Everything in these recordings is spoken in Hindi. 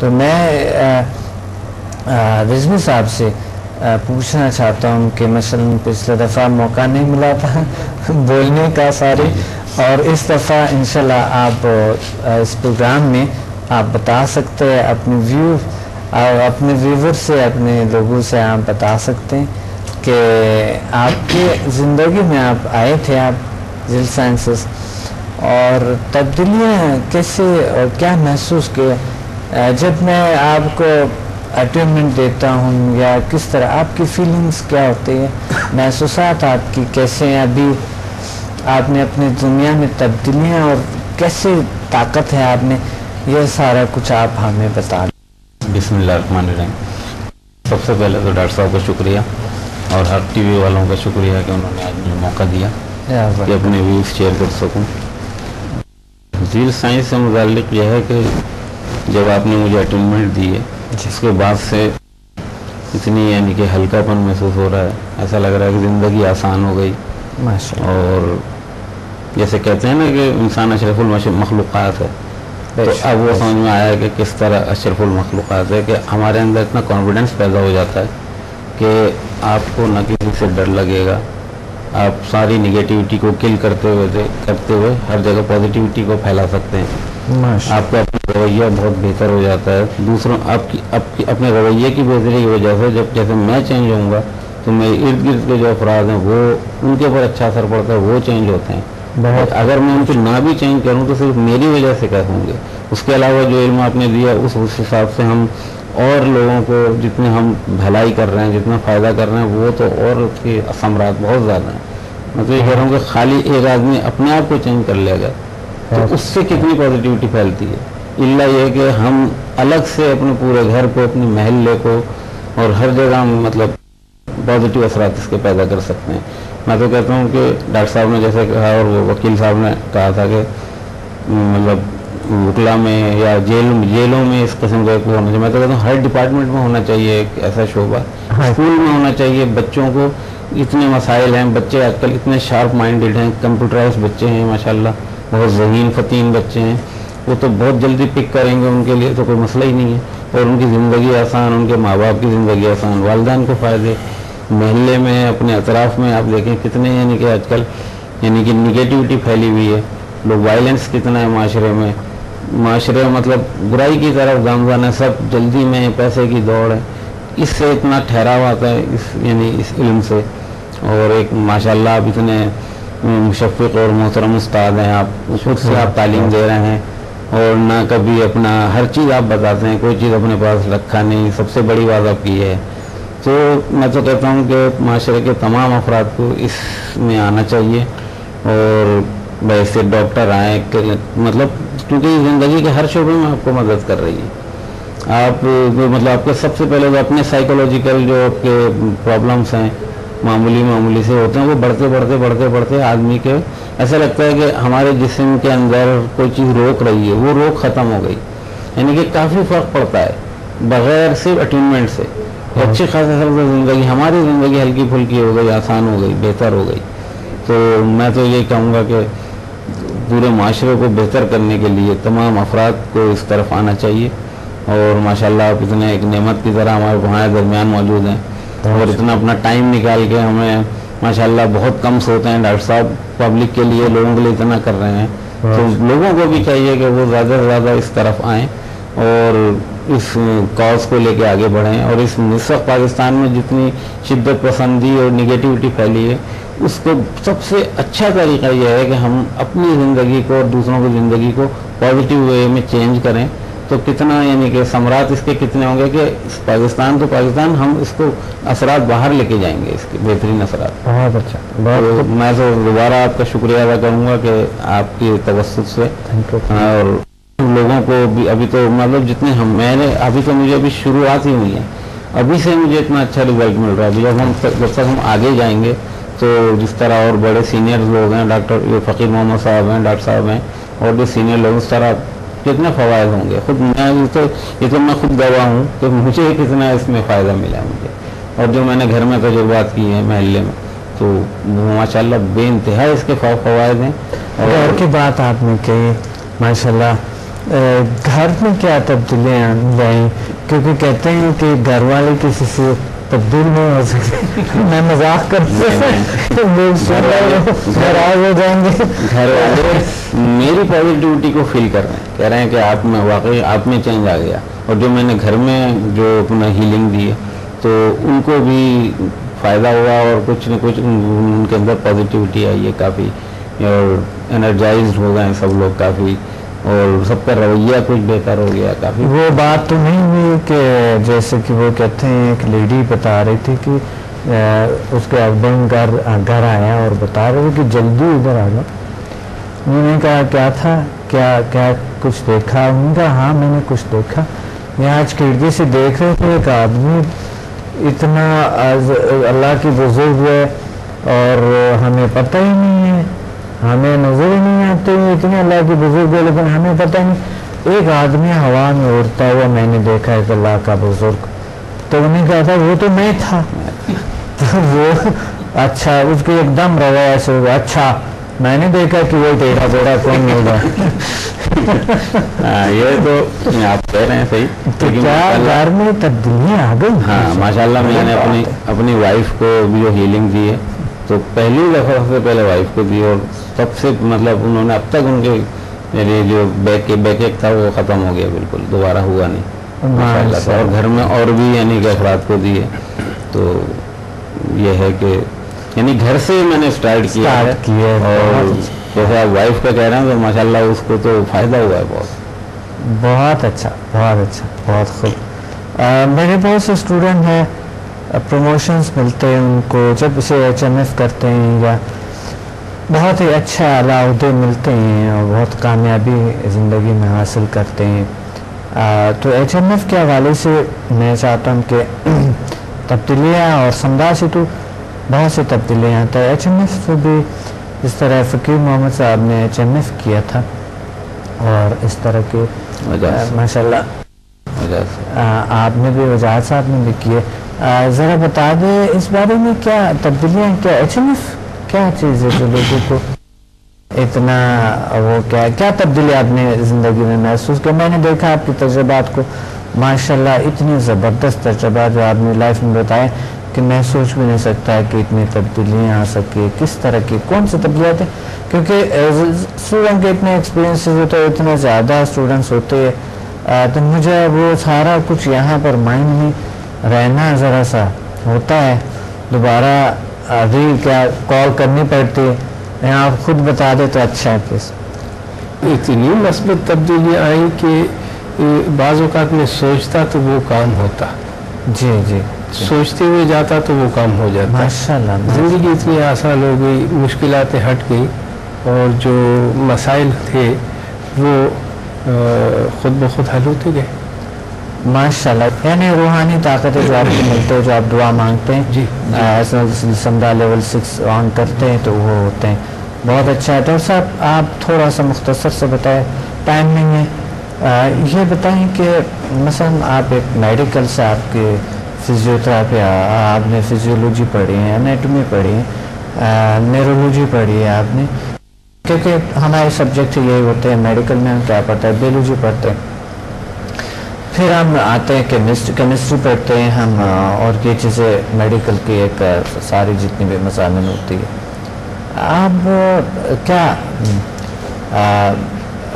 तो मैं रिजवी साहब से पूछना चाहता हूँ कि मसलन पिछले दफ़ा मौका नहीं मिला था बोलने का सारे। और इस दफ़ा इंशाल्लाह आप इस प्रोग्राम में आप बता सकते हैं, अपने व्यू, और अपने व्यूवर से, अपने लोगों से आप बता सकते हैं कि आपके ज़िंदगी में आप आए थे आप जिल साइंसेस और तब्दीलियाँ कैसे और क्या महसूस किए जब मैं आपको अटेनमेंट देता हूँ या किस तरह आपकी फीलिंग्स क्या होती है? महसूस आपकी कैसे हैं अभी आपने अपनी दुनिया में तब्दीलियाँ और कैसे ताकत है आपने यह सारा कुछ आप हमें बता दें। बिस्मिल्लाह सबसे पहले तो डॉक्टर साहब का शुक्रिया और हर टीवी वालों का शुक्रिया कि उन्होंने आज मुझे मौका दिया कि अपने व्यूज़ शेयर कर सकूँ। जील साइंस से मुतल यह है कि जब आपने मुझे अटेनमेंट दी है जिसके बाद से इतनी यानी कि हल्कापन महसूस हो रहा है। ऐसा लग रहा है कि ज़िंदगी आसान हो गई। और जैसे कहते हैं ना कि इंसान अशरफुल मखलूक़ है। तो अब वो समझ में आया कि किस तरह अशरफुल मखलूक़ है कि हमारे अंदर इतना कॉन्फिडेंस पैदा हो जाता है कि आपको न किसी से डर लगेगा। आप सारी निगेटिविटी को किल करते हुए करते हुए हर जगह पॉजिटिविटी को फैला सकते हैं। आपका अपना रवैया बहुत बेहतर हो जाता है। दूसरों आपकी आपकी अपने रवैये की बेहतरी की वजह से जब जैसे मैं चेंज होऊँगा तो मेरे इर्द गिर्द के जो अफराद हैं वो उनके ऊपर अच्छा असर पड़ता है वो चेंज होते हैं। बहुत। अगर मैं उनको ना भी चेंज करूँ तो सिर्फ़ मेरी वजह से कह होंगे। उसके अलावा जो इल्म आपने दिया उस उस हिसाब से हम और लोगों को जितने हम भलाई कर रहे हैं जितना फ़ायदा कर रहे हैं वो तो और उसके असमरात बहुत ज़्यादा हैं। मैं तो ये कह रहा हूँ कि खाली एक आदमी अपने आप को चेंज कर लेगा। तो हाँ। उससे कितनी पॉजिटिविटी फैलती है? इल्ला ये कि हम अलग से अपने पूरे घर को अपने महल्ले को और हर जगह हम मतलब पॉजिटिव असरा इसके पैदा कर सकते हैं। मैं तो कहता हूँ कि डॉक्टर साहब ने जैसे कहा और वो वकील साहब ने कहा था कि मतलब वकला में या जेल जेलों में इस किस्म का होना चाहिए। मैं तो कहता हूँ हर डिपार्टमेंट में होना चाहिए एक ऐसा शोबा हाँ। स्कूल में होना चाहिए। बच्चों को इतने मसाइल हैं बच्चे आजकल इतने शार्प माइंडेड हैं कंप्यूटराइज बच्चे हैं माशाल्लाह। बहुत जहीन फतीन बच्चे हैं। वो तो बहुत जल्दी पिक करेंगे उनके लिए तो कोई मसला ही नहीं है। और उनकी ज़िंदगी आसान, उनके माँ बाप की ज़िंदगी आसान, वालदान को फ़ायदे। महल्ले में, अपने अतराफ़ में, आप देखें कितने यानी कि आजकल, यानी कि निगेटिविटी फैली हुई है। लोग वायलेंस कितना है माशरे में। माशरे मतलब बुराई की तरफ़ गामजान है सब जल्दी में पैसे की दौड़ है। इससे इतना ठहराव आता है, इस, यानी इस इल्म से। और एक माशाल्लाह आप इतने मुशफ़ और मोहतरम उस्ताद हैं आप खुद से आप तालीम दे रहे हैं और ना कभी अपना हर चीज़ आप बताते हैं कोई चीज़ अपने पास रखा नहीं सबसे बड़ी बात आपकी है। तो मैं तो कहता हूँ कि माशरे के तमाम अफराद को इसमें आना चाहिए और वैसे डॉक्टर आए मतलब क्योंकि ज़िंदगी के हर शोबे में आपको मदद कर रही है। आप मतलब आपके सबसे पहले जो अपने साइकोलॉजिकल जो आपके प्रॉब्लम्स हैं मामूली मामूली से होते हैं, वो बढ़ते बढ़ते बढ़ते बढ़ते आदमी के, ऐसा लगता है कि हमारे जिसम के अंदर कोई चीज़ रोक रही है, वो रोक ख़त्म हो गई। यानी कि काफ़ी फ़र्क पड़ता है, बग़ैर सिर्फ़ अटेनमेंट से। अच्छी खासी ज़िंदगी, हमारी ज़िंदगी हल्की फुल्की हो गई, आसान हो गई, बेहतर हो गई। तो मैं तो यही कहूँगा कि पूरे माशरे को बेहतर करने के लिए तमाम अफराद को इस तरफ़ आना चाहिए। और माशाल्लाह आप इतने एक नेमत की तरह हमारे वहाँ दरमियान मौजूद हैं। और इतना अपना टाइम निकाल के हमें माशाल्लाह बहुत कम सोते हैं डॉक्टर साहब। पब्लिक के लिए लोगों के लिए इतना कर रहे हैं। तो लोगों को भी चाहिए कि वो ज़्यादा से ज़्यादा इस तरफ़ आएँ और इस कॉज को लेके आगे बढ़ें और इस निसफ पाकिस्तान में जितनी शिद्दत पसंदी और निगेटिविटी फैली है उसको सबसे अच्छा तरीका यह है कि हम अपनी ज़िंदगी को और दूसरों की ज़िंदगी को पॉजिटिव वे में चेंज करें। तो कितना यानी कि सम्राट इसके कितने होंगे कि पाकिस्तान तो पाकिस्तान हम इसको असरात बाहर लेके जाएँगे इसके बेहतरीन असरात। बहुत अच्छा। बहुत तो मैं तो दोबारा आपका शुक्रिया अदा करूँगा कि आपकी तवसत से। और लोगों को भी अभी तो मतलब जितने हम मैंने अभी तो मुझे अभी शुरुआत ही हुई है। अभी से मुझे इतना अच्छा रिज़ल्ट मिल रहा है। जब हम जब तक हम आगे जाएँगे तो जिस तरह और बड़े सीनियर लोग हैं डॉक्टर ये फ़कीर मोहम्मद साहब हैं डॉक्टर साहब हैं और भी सीनियर लोग उस तरह कितने फ़वाद होंगे। खुद मैं तो ये तो मैं खुद गवाह हूँ तो मुझे कितना इसमें फ़ायदा मिला मुझे। और जो मैंने घर में तजुर्बात की है महल्ले में तो माशाल्लाह इंतहा इसके फ़वाद हैं। और, और की बात आपने कही माशाल्लाह घर में क्या तब्दीलियाँ लाई क्योंकि कहते हैं कि घर वाले किसी से तब्दील नहीं हो सकते मैं मज़ाक करते लोग नाराज़ हो जाएँगे। घर वाले मेरी पॉजिटिविटी को फील कर रहे हैं। कह रहे हैं कि आप में वाकई आप में चेंज आ गया। और जो मैंने घर में जो अपना हीलिंग दी है तो उनको भी फ़ायदा हुआ और कुछ न कुछ उनके अंदर पॉजिटिविटी आई है काफ़ी। और एनर्जाइज हो गए सब लोग काफ़ी। और सबका रवैया कुछ बेहतर हो गया, काफ़ी। वो बात तो नहीं हुई कि जैसे कि वो कहते हैं, एक लेडी बता रही थी कि उसके हस्बैंड घर घर आया और बता रहे थे कि जल्दी उधर आ जाओ। उन्होंने कहा, क्या था? क्या क्या कुछ देखा? उन्होंने कहा हाँ मैंने कुछ देखा। मैं आज खिड़की से देख रहे थे एक आदमी, इतना अल्लाह की बुज़ुर्ग है और हमें पता ही नहीं हमें नज़र ही नहीं आते इतने अल्लाह के बुज़ुर्ग है लेकिन हमें पता नहीं। एक आदमी हवा में उड़ता हुआ मैंने देखा है अल्लाह का बुज़ुर्ग। तो उन्हें कहा था वो तो मैं था। तो वो अच्छा उसके एकदम रवा ऐसे हुआ अच्छा मैंने देखा कि वो तेरा बेड़ा कौन होगा। हाँ, ये तो आप कह रहे हैं सही तो क्या घर में तब्दीली आ गई। हाँ माशाल्लाह मैंने अपनी अपनी वाइफ को भी जो हीलिंग दी है तो पहली दफ़ा सबसे पहले वाइफ को दी और सबसे मतलब उन्होंने अब तक उनके मेरे जो बैक बैक एक था वो ख़त्म हो गया बिल्कुल दोबारा हुआ नहीं। और घर में और भी यानी कि अफराद को दिए। तो ये है कि यानी घर से मैंने स्टार्ट किया है। किया और जैसे आप वाइफ का कह रहे हैं तो माशाल्लाह उसको तो फ़ायदा हुआ है बहुत। बहुत अच्छा बहुत अच्छा बहुत खूब। मेरे बहुत से स्टूडेंट हैं प्रमोशंस मिलते हैं उनको जब उसे एच करते हैं या बहुत ही अच्छा अला मिलते हैं और बहुत कामयाबी ज़िंदगी में हासिल करते हैं। आ, तो एच एम एफ़ के हवाले से मैं चाहता हूँ कि तब्दीलियाँ और समदा से तो बहुत सी तब्दीलियाँ तो एच एम एफ़ से भी इस तरह फ़कीर मोहम्मद साहब ने एच एम एफ़ किया था और इस तरह के माशाल्लाह। आपने भी वजाहत साहब ने भी किए। ज़रा बता दें इस बारे में क्या तब्दीलियाँ क्या एच एम एफ़ क्या चीज़ है जो लोगों को इतना वो क्या क्या तब्दीली आपने ज़िंदगी में महसूस किया मैंने देखा आपके तजर्बात को, माशाल्लाह, इतनी ज़बरदस्त तजर्बा जो आपने लाइफ में बताए कि मैं सोच भी नहीं सकता कि इतनी तब्दीलियाँ आ सके, किस तरह की, कौन सी तब्दीलियाँ थे क्योंकि स्टूडेंट के इतने एक्सपीरियंसेस होते हैं, इतने ज़्यादा स्टूडेंट्स होते हैं तो मुझे वो सारा कुछ यहाँ पर माइंड में रहना ज़रा सा होता है, दोबारा अभी क्या कॉल करनी पड़ती है? आप खुद बता दे तो अच्छा है प्लीज़ इतनी मस्बत तब्दीलियाँ आई कि बाज़ात में सोचता तो वो काम होता। जी जी सोचते हुए जाता तो वो काम हो जाता। माशाल्लाह ज़िंदगी इतनी आसान हो गई मुश्किलातें हट गई और जो मसाइल थे वो खुद ब खुद हल होते गए। माशाल्लाह यानी रूहानी ताकतें जो आपको मिलते हैं जो आप दुआ मांगते हैं जी समदा लेवल सिक्स ऑन करते हैं तो वो होते हैं। बहुत अच्छा है। डॉक्टर साहब आप थोड़ा सा मुख्तसर से बताएँ टाइम नहीं है। आ, ये बताएँ कि मसलन आप एक मेडिकल से आपके फिजियोथेरापी आपने फिजियोलॉजी पढ़ी है एनेटमी पढ़ी है न्यूरोलॉजी पढ़ी है आपने? क्योंकि हमारे सब्जेक्ट यही होते हैं मेडिकल में हम क्या पढ़ते हैं? बेलॉजी पढ़ते हैं। फिर हम आते हैं केमिस्ट्री केमिस्ट्री पढ़ते हैं हम और ये चीज़ें मेडिकल की एक सारी जितनी भी मजामिन होती है। आप क्या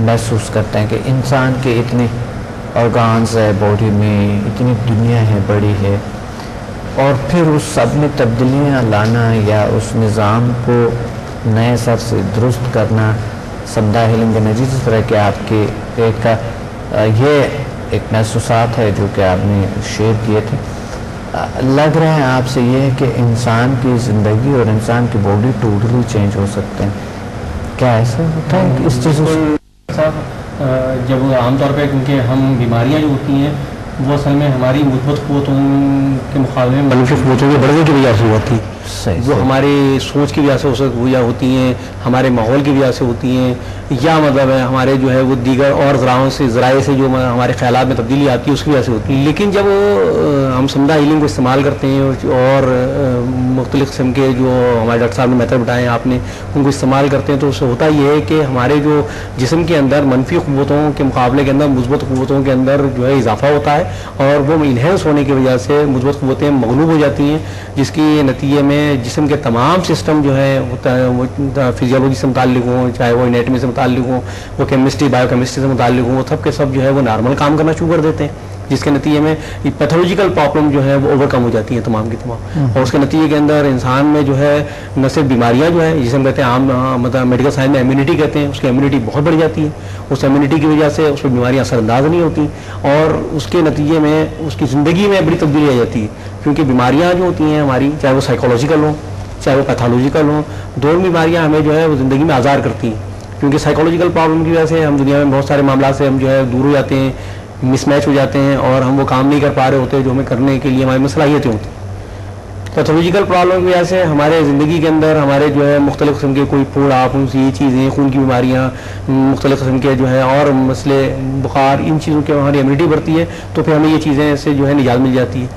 महसूस करते हैं कि इंसान के इतने ऑर्गान्स है बॉडी में इतनी दुनिया है, बड़ी है, और फिर उस सब में तब्दीलियाँ लाना या उस निज़ाम को नए सर से दुरुस्त करना समदा हिलिंग जिस तरह के आपके एक ये एक महसूसात है जो कि आपने शेयर किए थे। लग रहा है आपसे ये है कि इंसान की ज़िंदगी और इंसान की बॉडी टोटली चेंज हो सकते हैं। क्या ऐसा होता है इस चीज़ साहब जब आमतौर पर क्योंकि हम बीमारियाँ जो होती हैं वो असल में हमारी मुस्बत क़वतों के मुकाबले में मनफी क़वतों के बढ़ने की वजह से होती है जो हमारे सोच की वजह से हो या होती हैं हमारे माहौल की वजह से होती हैं या मतलब है हमारे जो है वो दीगर और ज़राओं से ज़राए से जो हमारे ख्याल में तब्दीली आती है उसकी वजह से होती है। लेकिन जब हम समझा हीलिंग को इस्तेमाल करते हैं और मुख्तलिफ़ किस्म के जो हमारे डॉक्टर साहब ने मेथड बताए आपने उनको इस्तेमाल करते हैं तो उससे होता ये है कि हमारे जो जिसम के अंदर मनफी क़वतों के मुकाबले के अंदर मुस्बत क़वतों के अंदर जो है इजाफा होता है और वो इन्हेंस होने की वजह से मुस्बत क़वतें मगलूब हो जाती हैं जिसकी नतीजे में जिसम के तमाम सिस्टम जो हैं वो फिजियोलॉजी से मुतलिक हों, चाहे वो इनेटमी से मुतालिक हों, वो केमिस्ट्री बायोकेमिस्ट्री से मुतालिक हों, वो सब के सब जो है वो नॉर्मल काम करना शुरू कर देते हैं। जिसके नतीजे में पैथोलॉजिकल प्रॉब्लम जो है वो ओवरकम हो जाती है तमाम की तमाम। हम्म। और उसके नतीजे के अंदर इंसान में जो है न सिर्फ़ बीमारियाँ जो है जिसे हम कहते हैं आम मतलब मेडिकल साइंस में इम्यूनिटी कहते हैं उसकी इम्यूनिटी बहुत बढ़ जाती है। उस इम्यूनिटी की वजह से उस पर बीमारियाँ असरअंदाज नहीं होती और उसके नतीजे में उसकी ज़िंदगी में बड़ी तब्दीली आ जाती है। क्योंकि बीमारियाँ जो होती हैं हमारी चाहे वो साइकोलॉजिकल हों चाहे वो पैथोलॉजिकल हों दोनों बीमारियाँ हमें जो है वो ज़िंदगी में आज़ार करती हैं। क्योंकि साइकोलॉजिकल प्रॉब्लम की वजह से हम दुनिया में बहुत सारे मामला से हम जो है दूर हो जाते हैं मिसमैच हो जाते हैं और हम वो काम नहीं कर पा रहे होते जो हमें करने के लिए हमारी सलाहियतें होती पैथोलॉजिकल प्रॉब्लम की वजह से हमारे ज़िंदगी के अंदर हमारे जो है मुख्तलिफ़ किस्म के कोई फ़ूड ये चीज़ें, खून की बीमारियाँ, मुख्तलिफ़ किस्म के जो है और मसले, बुखार, इन चीज़ों की हमारी इम्यूनिटी बढ़ती है तो फिर हमें ये चीज़ें से जो है निजात मिल जाती है।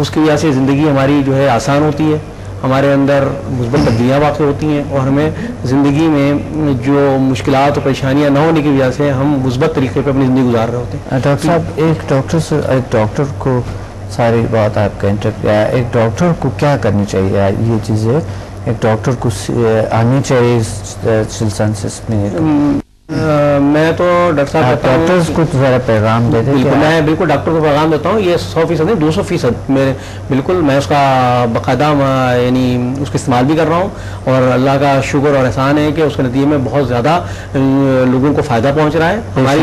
उसकी वजह से ज़िंदगी हमारी जो है आसान होती है। हमारे अंदर मुस्बत तब्दीलियाँ वाक़ होती हैं और हमें ज़िंदगी में जो मुश्किल और परेशानियाँ ना होने की वजह से हम मुस्बत तरीके पर अपनी ज़िंदगी गुजार रहे होते हैं। डॉक्टर साहब एक डॉक्टर से एक डॉक्टर को सारी बात आपका इंटरव्यू एक डॉक्टर को क्या करनी चाहिए? ये चीज़ें एक डॉक्टर को आनी चाहिए में मैं तो डॉक्टर साहब डॉक्टर्स को तो ज़रा पैगाम दे बिल्कुल मैं बिल्कुल डॉक्टर को पैगाम देता हूँ ये सौ फ़ीसद नहीं दो सौ फ़ीसद मेरे बिल्कुल मैं उसका बाकायदा यानी उसका इस्तेमाल भी कर रहा हूँ और अल्लाह का शुक्र और एहसान है कि उसके नतीजे में बहुत ज़्यादा लोगों को फ़ायदा पहुँच रहा है। हमारी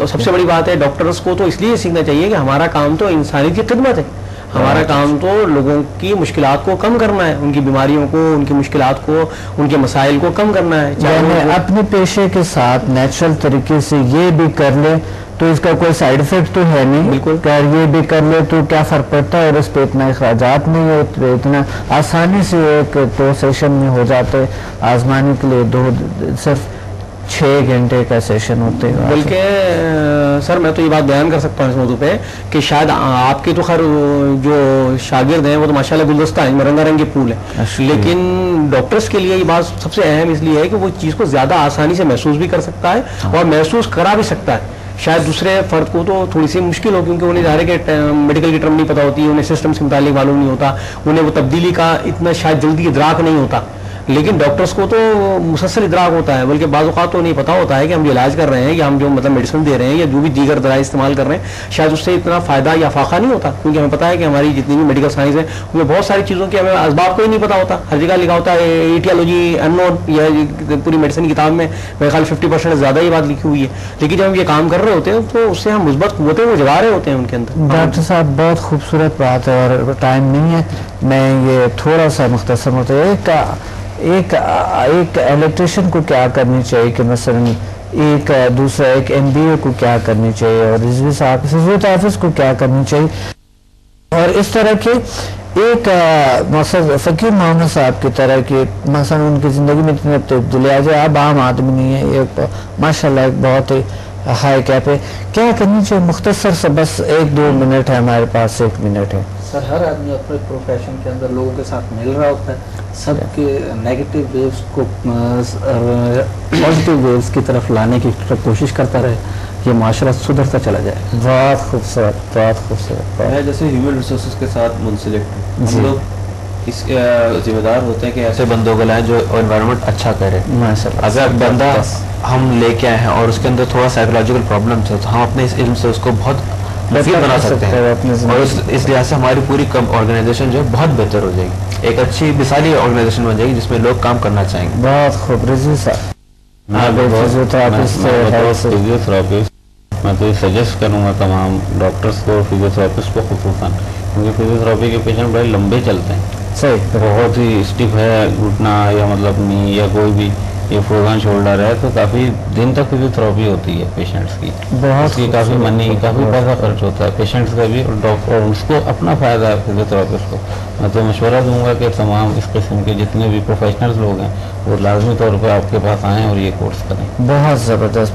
और सबसे बड़ी बात है डॉक्टर्स को तो इसलिए सीखना चाहिए कि हमारा काम तो इंसानी की खिदमत है। हमारा काम तो लोगों की मुश्किल को कम करना है उनकी बीमारियों को उनकी मुश्किल को उनके मसाइल को कम करना है। अपने पेशे के साथ नेचुरल तरीके से ये भी कर ले तो इसका कोई साइड इफ़ेक्ट तो है नहीं। बिल्कुल। अगर ये भी कर ले तो क्या फ़र्क पड़ता है? और इस पर इतना अखराज नहीं है इतना आसानी से एक दो सेशन में हो जाते आजमाने के लिए दो सिर्फ़ छः घंटे का सेशन होते हैं बल्कि सर मैं तो ये बात बयान कर सकता हूँ इस मौजू पे कि शायद आपके तो खैर जो शागिर्द हैं वो तो माशाल्लाह गुलदस्ता है रंगा रंगे फूल है। लेकिन डॉक्टर्स के लिए ये बात सबसे अहम इसलिए है कि वो चीज़ को ज़्यादा आसानी से महसूस भी कर सकता है हाँ। और महसूस करा भी सकता है। शायद दूसरे फर्द को तो थोड़ी सी मुश्किल हो क्योंकि उन्हें ज़ाहिर के मेडिकल की टर्म नहीं पता होती उन्हें सिस्टम से मुतालिक मालूम नहीं होता उन्हें वो तब्दीली का इतना शायद जल्दी इदराक नहीं होता। लेकिन डॉक्टर्स को तो मुसलसल इदराक होता है, बल्कि बाज़ात तो नहीं पता होता है कि हम जो इलाज कर रहे हैं या हम जो मतलब मेडिसिन दे रहे हैं या जो भी दीगर दवाई इस्तेमाल कर रहे हैं, शायद उससे इतना फ़ायदा या फाका नहीं होता, क्योंकि हमें पता है कि हमारी जितनी भी मेडिकल साइंस है उसमें बहुत सारी चीज़ों के हमें इसबाब को ही नहीं पता होता। हर जगह लिखा होता है एटियालॉजी अनोन या पूरी मेडिसिन किताब में मेरे ख्याल फिफ्टी परसेंट ज़्यादा ही बात लिखी हुई है। लेकिन जब हम ये काम कर रहे होते हैं तो उससे हम मुस्बत कुतें वो जगा रहे होते हैं उनके अंदर। डॉक्टर साहब, बहुत खूबसूरत बात है और टाइम नहीं है। मैं ये थोड़ा सा मुख्तर होता है एक एक इलेक्ट्रिशियन को क्या करनी चाहिए कि मसलन एक, दूसरा एक एम को क्या करनी चाहिए और ऑफ़िस को क्या करनी चाहिए? और इस तरह के एक मसल फ़कीर मोहम्मद साहब की तरह की मसलन उनकी ज़िंदगी में इतनी आ जाए अब आम आदमी नहीं है एक माशाल्लाह एक बहुत ही हाई कैप है। क्या करनी चाहिए? मुख्तसर से बस एक दो मिनट है, हमारे पास एक मिनट है। सर हर आदमी अपने प्रोफेशन के अंदर लोगों के साथ मिल रहा होता है। सबके नेगेटिव वेव्स को पॉजिटिव वेव्स की तरफ़ लाने की तरफ़ कोशिश करता रहे ये माशरा सुधरता चला जाए। बहुत खूबसूरत बहुत खूबसूरत मैं जैसे ह्यूमन रिसोर्स के साथ मुंसलिक हम लोग इस जिम्मेदार होते हैं कि ऐसे बंदों को लाएँ जो इन्वायरमेंट अच्छा करे। अगर बंदा हम लेके आए हैं और उसके अंदर थोड़ा साइकोलॉजिकल प्रॉब्लम है तो हम अपने इस इल्म से उसको बहुत मुफीद बना सकते हैं। और इस, इस लिहाज से हमारी पूरी ऑर्गेनाइजेशन जो है बहुत बेहतर हो जाएगी। एक अच्छी मिसाली ऑर्गेनाइजेशन बन जाएगी जिसमें लोग काम करना चाहेंगे। बहुत खूब। रज़ी साहब मैं तो ये सजेस्ट करूँगा तमाम डॉक्टर्स को फिजियोथेरापिस्ट को खसूस क्योंकि फिजियोथेरापी के पेशेंट बड़े लंबे चलते हैं। सही। बहुत ही स्टिफ है घुटना या मतलब नी या कोई भी ये फूगान शोल्डर है तो काफ़ी दिन तक फिजियोथेरापी होती है पेशेंट्स की। बहुत ही काफ़ी मनी काफ़ी पैसा खर्च होता है पेशेंट्स का भी और डॉक्टर और उसको अपना फ़ायदा है फिजियोथेरापिस्ट को मैं तो मशवरा दूँगा कि तमाम इस किस्म के जितने भी प्रोफेशनल्स लोग हैं वो लाजमी तौर पर आपके पास आएँ और ये कोर्स करें। बहुत ज़बरदस्त।